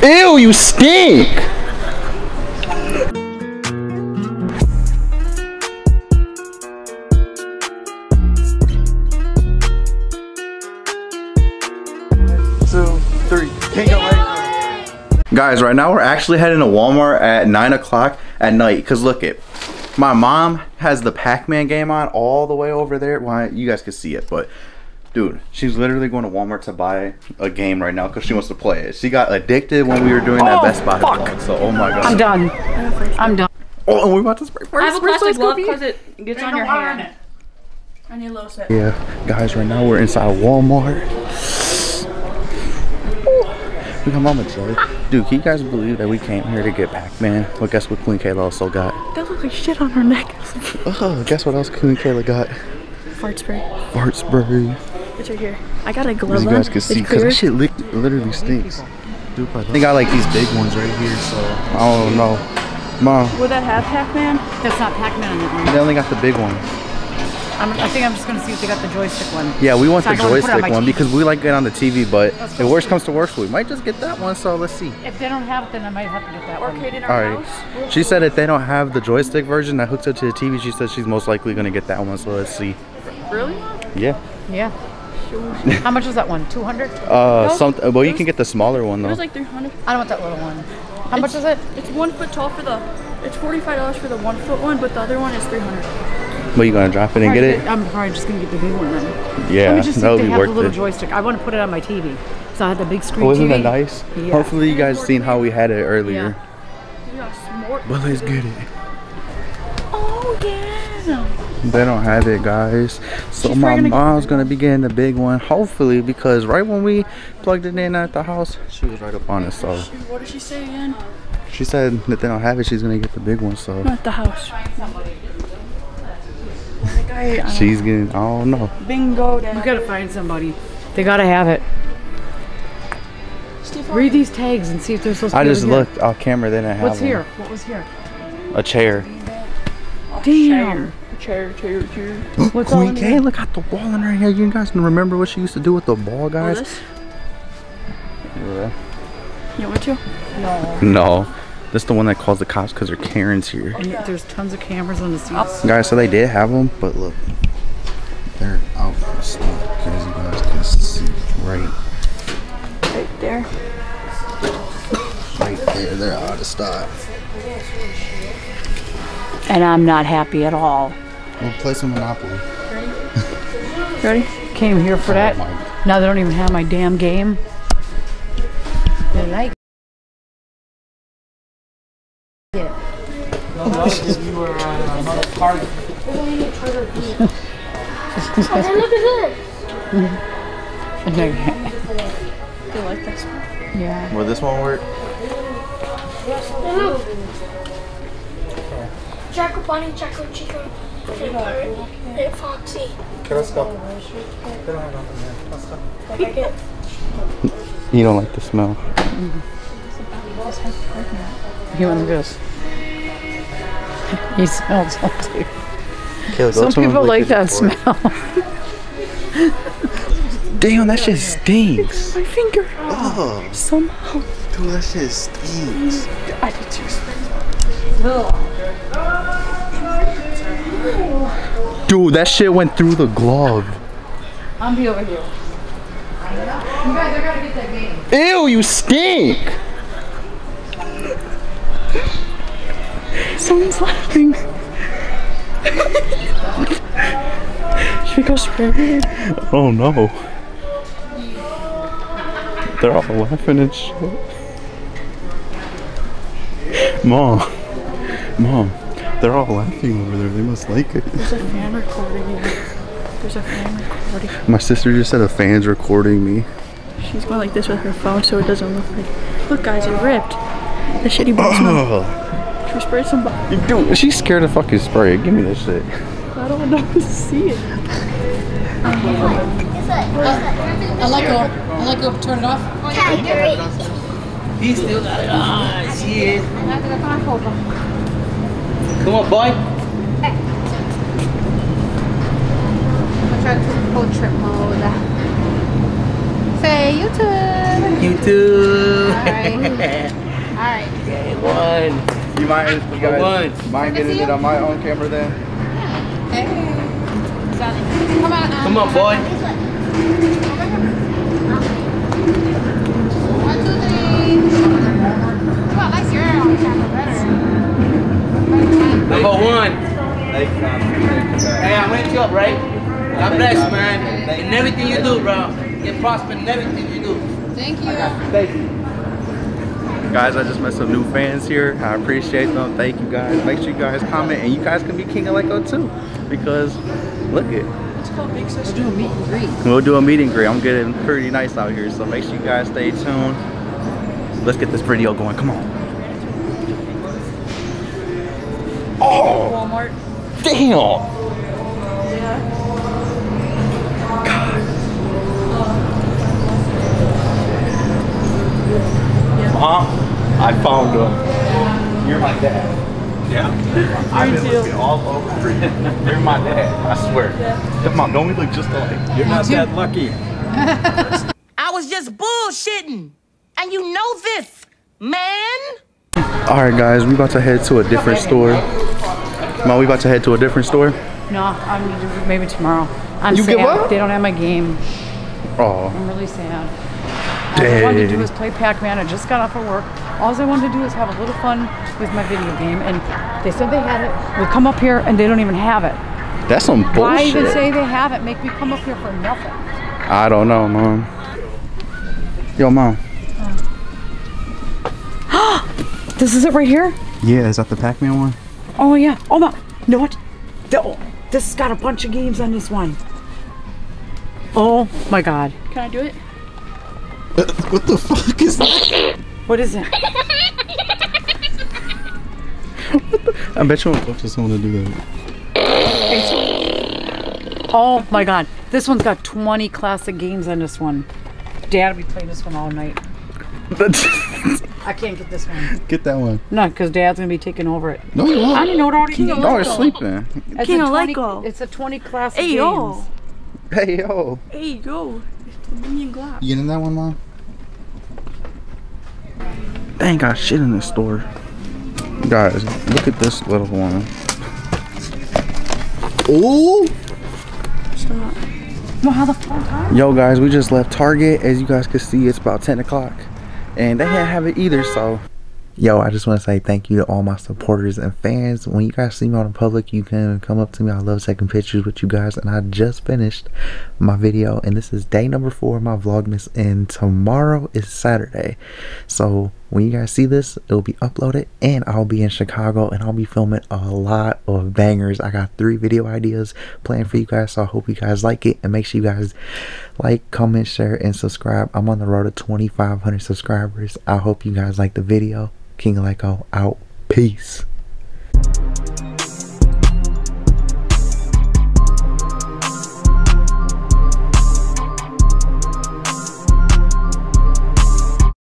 Ew, you stink! Two, three, Guys, right now we're actually heading to Walmart at 9 o'clock at night. Because look it, my mom has the Pac-Man game on all the way over there. Well, you guys can see it, but dude, she's literally going to Walmart to buy a game right now because she wants to play it. She got addicted when we were doing that Oh, Best Buy fuck. vlog. So, oh my god. I'm done. I'm done. Oh, and we're about to spray first. I have a plastic glove because it gets on your hand. I need a little sip. Yeah, guys, right now we're inside Walmart. We got Mama Joy. Dude, can you guys believe that we came here to get Pac-Man? Well, guess what Queen Kayla also got? That looks like shit on her neck. Oh, guess what else Queen Kayla got? Fart spray. Fart spray. It's right here. I got a glove As you guys can see, because clear. that shit li literally stinks. They got like these big ones right here, so I don't know. Mom, Would that have Pac-Man? That's not Pac-Man on that one. they only got the big one. I'm, I think I'm just gonna see if they got the joystick one. Yeah, we want So the can only put it on joystick one TV. because we like it on the TV, but Let's if worst comes to worst, we might just get that one, so let's see. If they don't have it, then I might have to get that one. Arcade in our All right. house. She said if they don't have the joystick version that hooks up to the TV, she said she's most likely gonna get that one. So let's see. Really? Yeah. Yeah. How much was that one? 200? Uh, No, some. Well, you can get the smaller one though. It was like 300. I don't want that little one. How much is it? It's one foot tall for the. It's $45 for the one foot one, but the other one is 300. But you gonna drop it and get it? I'm probably just gonna get the big one then. Let Yeah, me just see that if would they be have the little it. joystick. I want to put it on my TV. So I had the big screen Oh, isn't TV. that nice? Yeah. Hopefully you guys seen how we had it earlier. Yeah, smart. But let's get it. Oh, yeah. They don't have it, guys. So She's my mom's gonna be getting the big one, hopefully, because right when we plugged it in at the house, she was right up on it. So What did she say again? she said that they don't have it. She's gonna get the big one. So Not the house. Guy, she's getting. I don't know. bingo. We gotta find somebody. They gotta have it. Read these tags and see if they're supposed to I just over here. looked off camera. They didn't have it. What's one. here? What was here? A chair. Damn. Chair, chair, chair. What's Queen K, look at the ball in her hair. You guys can remember what she used to do with the ball, Oh, guys? Yeah. You want to? No. No, this the one that calls the cops because her Karen's here. And there's tons of cameras on the seats. Oh. Guys, so they did have them, but look, they're out of stock, as you guys can see right, Right there. right there. They're out of stock. And I'm not happy at all. We'll play some Monopoly. Ready? Ready? Came here for that. Oh my- Now they don't even have my damn game. They like it. You like this? yeah. Oh, Will this one work? Jaco Bunny, Jaco Chico, and Foxy. You don't like the smell. He wants this. He smells something. Kayla, Some people and like that it for it. smell. Damn, that shit stinks. My finger. Oh, Somehow. dude, that shit stinks. I did too. Dude, that shit went through the glove. I'm be over here. You guys are gonna get that game. Ew, you stink. Someone's laughing. Should we go spray? Oh no. They're all laughing and shit. Mom. Mom. They're all laughing over there. They must like it. There's a fan recording you. There's a fan recording. My sister just said a fan's recording me. She's going like this with her phone so it doesn't look like. Look, guys, it ripped. The shitty ball smell. Oh, Should we spray some? I dude, she's scared of fucking spray. Give me this shit. I don't know to see it. I like go. I like go turn it off. He's still got it ah, on. Shit. Come on, boy. Hey. I'll try to portrait mode. Say YouTube. You too. Alright. Okay, one. You mind, you guys, One. mind getting it on my own camera then? Hey. Come on. um, Come on, boy. One, two, three. Come on, let's hear it on camera better. Number one. Thank you, man. Appreciate you guys. Hey, I wake you up, right? God bless, man. In everything you do, bro. Get prosper in everything you do. Thank you. Thank you. Guys, I just met some new fans here. I appreciate them. Thank you guys. Make sure you guys comment and you guys can be King Alecu too. Because look it. Let's do a meet and greet. We'll do a meet and greet. I'm getting pretty nice out here. So make sure you guys stay tuned. Let's get this video going. Come on. Oh, Walmart. damn. Mom, uh-huh. I found him. You're my dad. Yeah. I've been looking all over for you. You're my dad, I swear. Come on, don't we look just alike? You're not that lucky. I was just bullshitting. And you know this, man. All right, guys, we about to head to a different store. Mom, we about to head to a different store. No, I'm maybe tomorrow. I'm You sad. give up? They don't have my game. Oh, I'm really sad. All I wanted to do Dang. was play Pac-Man. I just got off of work. All I wanted to do is have a little fun with my video game, and they said they had it. We come up here and they don't even have it. that's some bullshit. Why even say they have it? Make me come up here for nothing. I don't know, mom. Yo, mom. This is it right here. Yeah, is that the Pac-Man one? Oh yeah. Oh my. You know what? The- oh, this has got a bunch of games on this one. Oh my God. Can I do it? What the fuck is that? What is it? I bet you want to someone to do that. Oh my God. This one's got 20 classic games on this one. Dad will be playing this one all night. I can't get this one. Get that one. No, because Dad's gonna be taking over it. No, you won't. I didn't know it already. No, it's sleeping. It's King of 20 Lego. It's a 20 classic Hey, yo. games. Hey, yo. Hey, go. It's the Minion Glass. You getting that one, mom? They ain't got shit in this store. Guys, look at this little one. Ooh. Well, how the fuck? Yo, guys, we just left Target. As you guys can see, it's about 10 o'clock. And they didn't have it either, so. Yo, I just want to say thank you to all my supporters and fans. When you guys see me out in public, you can come up to me. I love taking pictures with you guys. And I just finished my video. And this is day number four of my Vlogmas. And tomorrow is Saturday. So when you guys see this, it'll be uploaded. And I'll be in Chicago. And I'll be filming a lot of bangers. I got three video ideas planned for you guys. So I hope you guys like it. And make sure you guys like, comment, share, and subscribe. I'm on the road to 2,500 subscribers. I hope you guys like the video. King Alecu out. Peace.